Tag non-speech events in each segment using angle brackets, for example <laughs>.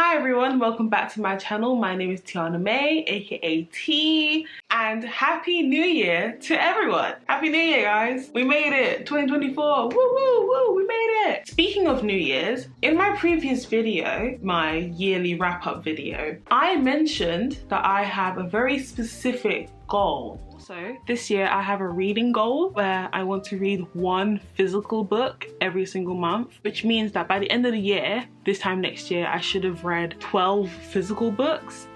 Hi everyone, welcome back to my channel. My name is Tihana Mae, aka Tee, and Happy New Year to everyone. Happy New Year, guys. We made it, 2024. Woo, woo, woo, we made it. Speaking of New Year's, in my previous video, my yearly wrap-up video, I mentioned that I have a very specific goal so this year I have a reading goal where I want to read one physical book every single month, which means that by the end of the year, this time next year, I should have read 12 physical books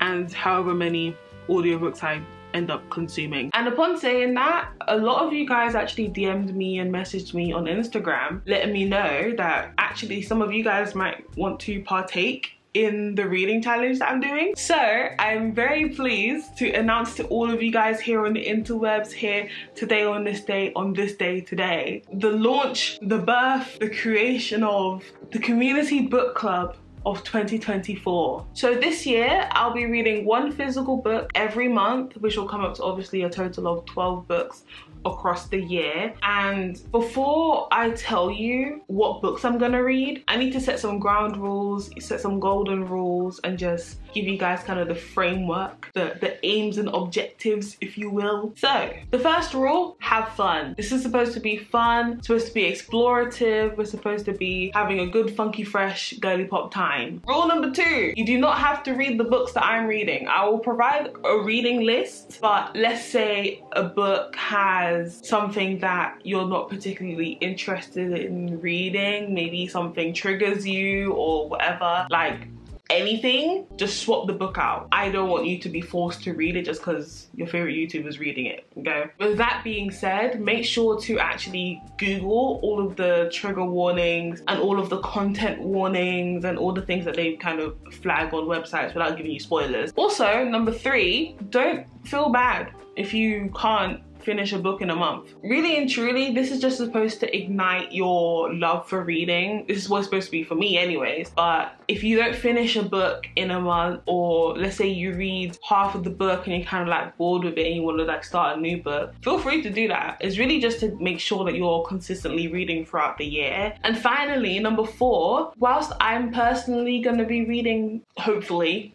and however many audiobooks I end up consuming. And upon saying that, a lot of you guys actually DM'd me and messaged me on Instagram letting me know that actually some of you guys might want to partake in the reading challenge that I'm doing. So I'm very pleased to announce to all of you guys here on the interwebs here today on this day, on this day today, the launch, the birth, the creation of the Communitee Book Club of 2024. So this year I'll be reading one physical book every month which will come up to obviously a total of 12 books across the year. And before I tell you what books I'm gonna read, I need to set some ground rules, set some golden rules, and just give you guys kind of the framework, the, the aims and objectives, if you will. So the first rule, have fun. This is supposed to be fun, supposed to be explorative, we're supposed to be having a good funky fresh girly pop time. Rule number two, you do not have to read the books that I'm reading. I will provide a reading list, but let's say a book has something that you're not particularly interested in reading, maybe something triggers you or whatever, like anything, just swap the book out. I don't want you to be forced to read it just because your favorite YouTuber is reading it, okay? With that being said, make sure to actually Google all of the trigger warnings and all of the content warnings and all the things that they kind of flag on websites without giving you spoilers. Also, number three, don't feel bad if you can't finish a book in a month. Really and truly, this is just supposed to ignite your love for reading. This is what's supposed to be for me anyways. But if you don't finish a book in a month or let's say you read half of the book and you're kind of like bored with it and you want to like start a new book, feel free to do that. It's really just to make sure that you're consistently reading throughout the year. And finally, number four, whilst I'm personally going to be reading, hopefully,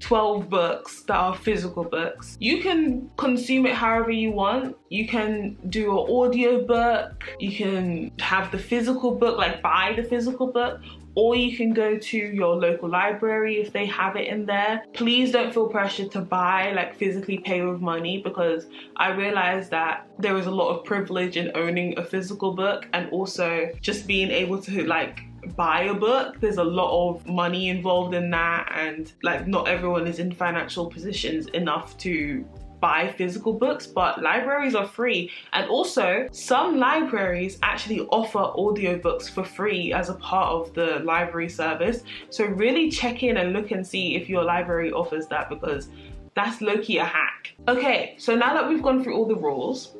12 books that are physical books. You can consume it however you want. You can do an audio book, you can have the physical book, like buy the physical book, or you can go to your local library if they have it in there. Please don't feel pressured to buy, like physically pay with money because I realized that there is a lot of privilege in owning a physical book and also just being able to like buy a book. There's a lot of money involved in that and like not everyone is in financial positions enough to buy physical books but libraries are free. And also some libraries actually offer audiobooks for free as a part of the library service. So really check in and look and see if your library offers that because that's low-key a hack. Okay so now that we've gone through all the rules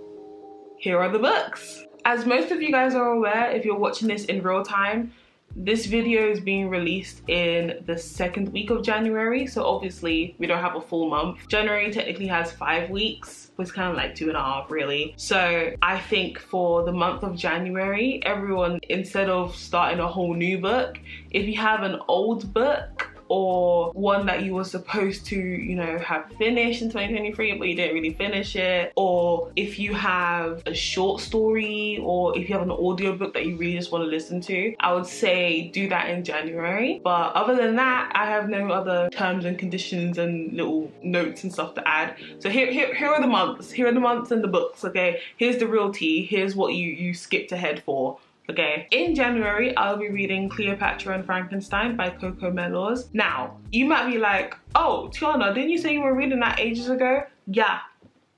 here are the books. As most of you guys are aware if you're watching this in real time this video is being released in the second week of January, so obviously we don't have a full month. January technically has five weeks, it's kind of like two and a half really. So I think for the month of January, everyone, instead of starting a whole new book, if you have an old book or one that you were supposed to, you know, have finished in 2023 but you didn't really finish it, or if you have a short story or if you have an audiobook that you really just want to listen to, I would say do that in January. But other than that, I have no other terms and conditions and little notes and stuff to add. So here, here, here are the months. Here are the months and the books, okay? Here's the real tea. Here's what you, you skipped ahead for. Okay, in January, I'll be reading Cleopatra and Frankenstein by Coco Mellors. Now, you might be like, oh, Tihana, didn't you say you were reading that ages ago? Yeah.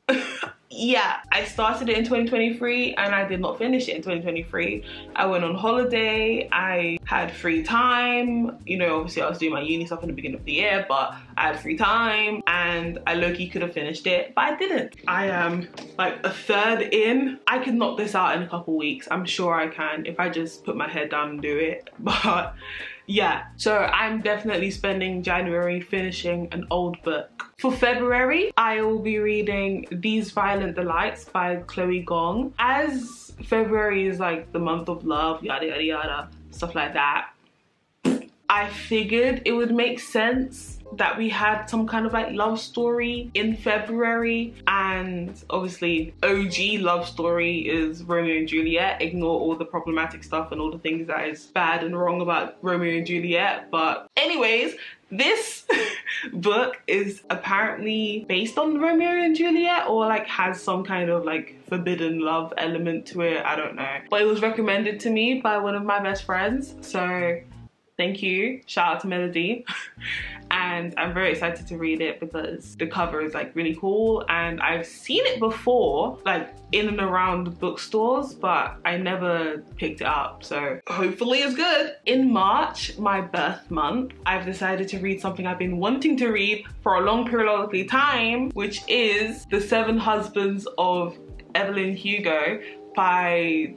<laughs> yeah, I started it in 2023 and I did not finish it in 2023. I went on holiday, I had free time. You know, obviously I was doing my uni stuff in the beginning of the year, but I had free time and I low-key could have finished it, but I didn't. I am like a third in. I could knock this out in a couple weeks. I'm sure I can if I just put my head down and do it. <laughs> But yeah, so I'm definitely spending January finishing an old book. For February, I will be reading These Violent Delights by Chloe Gong. As February is like the month of love, yada yada yada, stuff like that. I figured it would make sense that we had some kind of like love story in February. And obviously OG love story is Romeo and Juliet. Ignore all the problematic stuff and all the things that is bad and wrong about Romeo and Juliet. But anyways this <laughs> book is apparently based on Romeo and Juliet or like has some kind of like forbidden love element to it. I don't know. But it was recommended to me by one of my best friends. So thank you. Shout out to melody. <laughs> And i'm very excited to read it because the cover is like really cool. And i've seen it before like in and around bookstores but i never picked it up. So hopefully it's good. In march my birth month i've decided to read something i've been wanting to read for a long periodically time which is the seven husbands of evelyn hugo by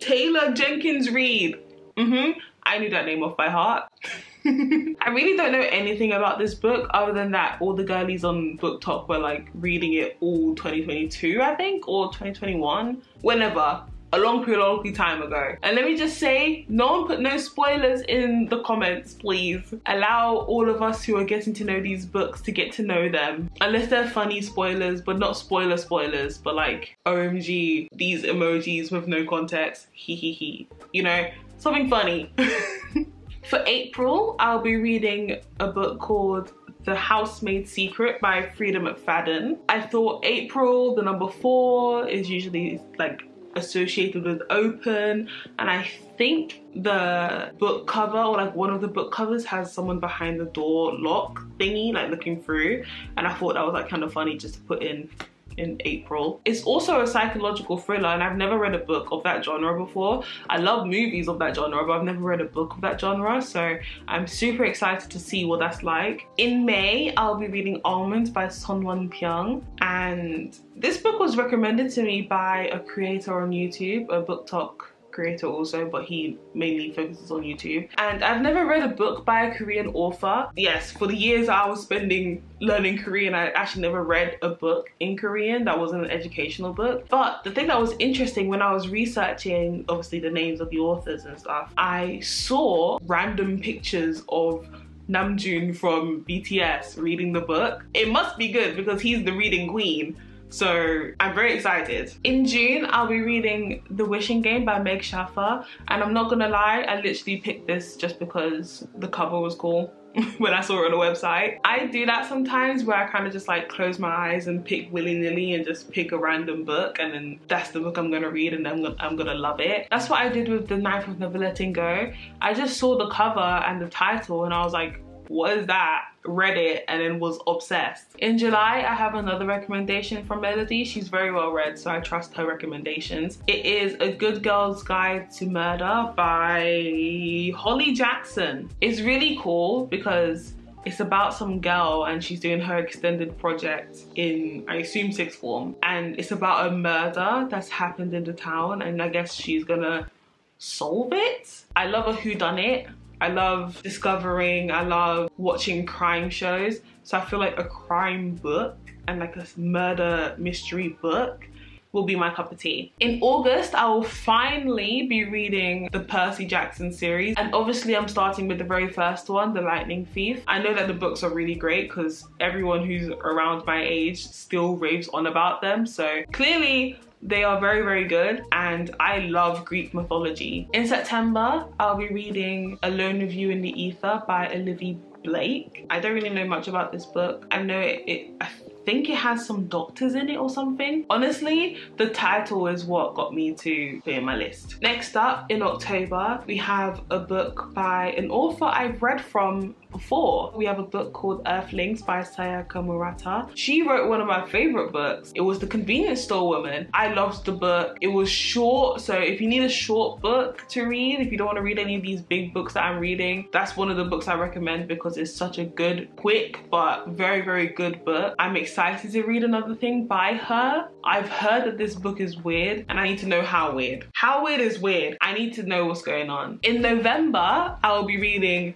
taylor jenkins reid. Mm-hmm I knew that name off by heart. <laughs> I really don't know anything about this book other than that all the girlies on BookTok were like reading it all 2022 I think or 2021 whenever a long periodically time ago. And let me just say, no one put no spoilers in the comments, please. Allow all of us who are getting to know these books to get to know them. Unless they're funny spoilers, but not spoiler spoilers, but like, OMG, these emojis with no context, hee hee hee. You know, something funny. <laughs> For April, I'll be reading a book called The Housemaid Secret by Freida McFadden. I thought April, the number four, is usually like associated with open and I think the book cover or like one of the book covers has someone behind the door lock thingy like looking through and I thought that was like kind of funny just to put in in April. It's also a psychological thriller and I've never read a book of that genre before. I love movies of that genre but I've never read a book of that genre so I'm super excited to see what that's like. In May I'll be reading Almonds by Sohn Won-pyung and this book was recommended to me by a creator on YouTube, a BookTok creator also, but he mainly focuses on YouTube. And I've never read a book by a Korean author. Yes, for the years I was spending learning Korean, I actually never read a book in Korean that wasn't an educational book. But the thing that was interesting when I was researching, obviously the names of the authors and stuff, I saw random pictures of Namjoon from BTS reading the book. It must be good because he's the reading queen. So I'm very excited. In June, I'll be reading The Wishing Game by Meg Shaffer. And I'm not gonna lie, I literally picked this just because the cover was cool <laughs> when I saw it on the website. I do that sometimes where I kind of just like close my eyes and pick willy-nilly and just pick a random book and then that's the book I'm gonna read and I'm I'm gonna love it. That's what I did with The Knife of Never Letting Go. I just saw the cover and the title and I was like, what is that? Read it and then was obsessed. In July, I have another recommendation from Melody. She's very well read, so I trust her recommendations. It is A Good Girl's Guide to Murder by Holly Jackson. It's really cool because it's about some girl and she's doing her extended project in I assume sixth form and it's about a murder that's happened in the town and I guess she's gonna solve it. I love a whodunit I love discovering, I love watching crime shows. So I feel like a crime book and like a murder mystery book will be my cup of tea. In August, I will finally be reading the Percy Jackson series. And obviously I'm starting with the very first one, The Lightning Thief. I know that the books are really great because everyone who's around my age still raves on about them. So clearly they are very, very good and I love Greek mythology. In September, I'll be reading Alone with You in the Ether by Olivia Blake. I don't really know much about this book. I know it, it I think it has some doctors in it or something. Honestly, the title is what got me to put in my list. Next up in October, we have a book by an author I've read from before. We have a book called Earthlings by Sayaka Murata. She wrote one of my favorite books. It was The Convenience Store Woman. I loved the book. It was short, so if you need a short book to read, if you don't want to read any of these big books that I'm reading, that's one of the books I recommend because it's such a good, quick, but very, very good book. I'm excited to read another thing by her. I've heard that this book is weird and I need to know how weird. How weird is weird? I need to know what's going on. In November, I will be reading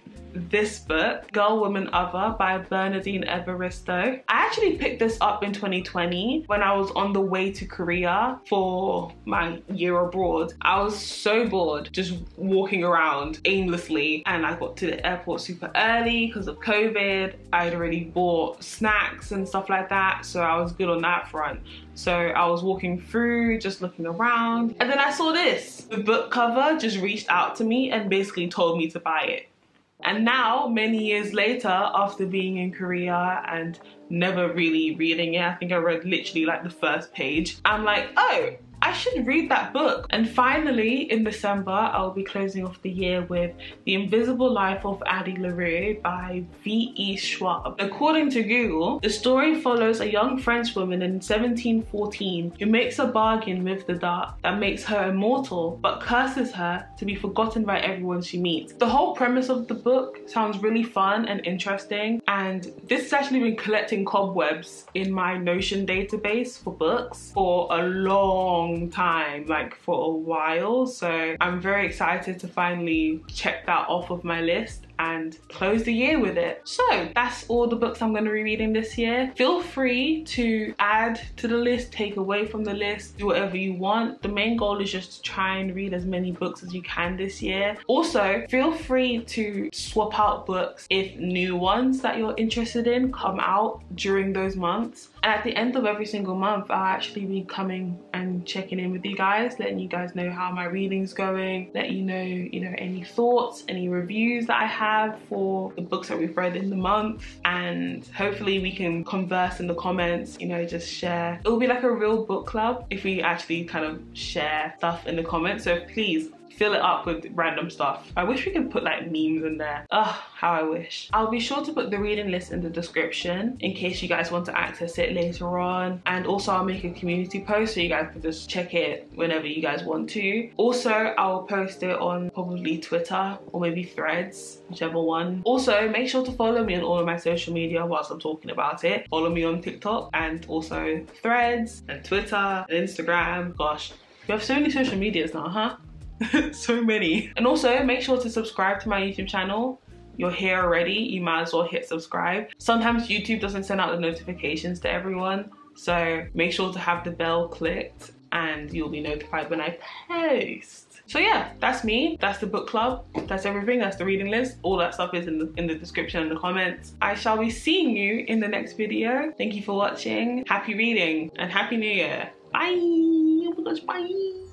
this book, Girl, Woman, Other by Bernardine Evaristo. I actually picked this up in 2020 when I was on the way to Korea for my year abroad. I was so bored just walking around aimlessly and I got to the airport super early because of COVID. I had already bought snacks and stuff like that, so I was good on that front. So I was walking through, just looking around, and then I saw this. The book cover just reached out to me and basically told me to buy it. And now, many years later, after being in Korea and never really reading it, I think I read literally like the first page, I'm like, oh, I should read that book. And finally, in December, I'll be closing off the year with The Invisible Life of Addie LaRue by V.E. Schwab. According to Google, the story follows a young French woman in 1714 who makes a bargain with the dark that makes her immortal, but curses her to be forgotten by everyone she meets. The whole premise of the book sounds really fun and interesting, and this has actually been collecting cobwebs in my Notion database for books for a long long time, like for a while. So I'm very excited to finally check that off of my list and close the year with it. So that's all the books I'm going to be reading this year. Feel free to add to the list, take away from the list, do whatever you want. The main goal is just to try and read as many books as you can this year. Also, feel free to swap out books if new ones that you're interested in come out during those months. And at the end of every single month, I'll actually be coming and checking in with you guys, letting you guys know how my reading's going, let you know, you know, any thoughts, any reviews that I have have for the books that we've read in the month and hopefully we can converse in the comments, you know, just share. It will be like a real book club if we actually kind of share stuff in the comments. So please fill it up with random stuff. I wish we could put like memes in there. Ugh, how I wish. I'll be sure to put the reading list in the description in case you guys want to access it later on. And also I'll make a community post so you guys can just check it whenever you guys want to. Also, I'll post it on probably Twitter or maybe threads, whichever one. Also, make sure to follow me on all of my social media whilst I'm talking about it. Follow me on TikTok and also threads and Twitter and Instagram. Gosh, we have so many social medias now, huh? <laughs> so many. And also make sure to subscribe to my YouTube channel. You're here already, you might as well hit subscribe. Sometimes YouTube doesn't send out the notifications to everyone. So make sure to have the bell clicked and you'll be notified when I post. So yeah, that's me. That's the book club. That's everything. That's the reading list. All that stuff is in the, in the description and the comments. I shall be seeing you in the next video. Thank you for watching. Happy reading and happy new year. Bye. Oh my gosh, bye.